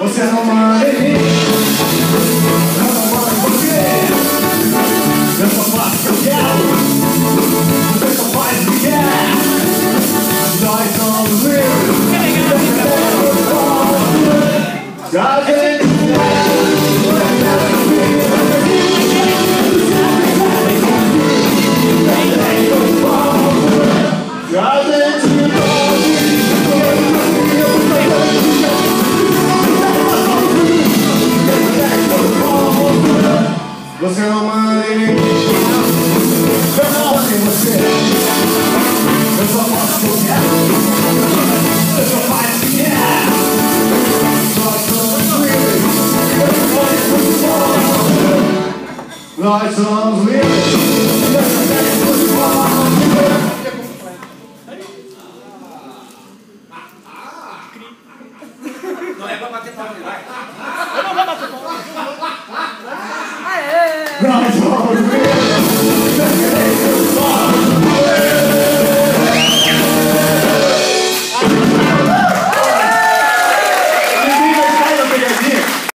Você não mandam em mim. Não mandam em você. Eu só faço o que eu quero Você. Só faz o que quer Nós somos livres. Cadê? Você não manda em mim Eu não mando em você. Eu só posso o que Eu só pai de que quero Só somos livres Eu sou de futebol Nós somos livres. Eu sou de futebol Não é pra bater palma, vai. Eu não vou bater palma. Nós somos livres.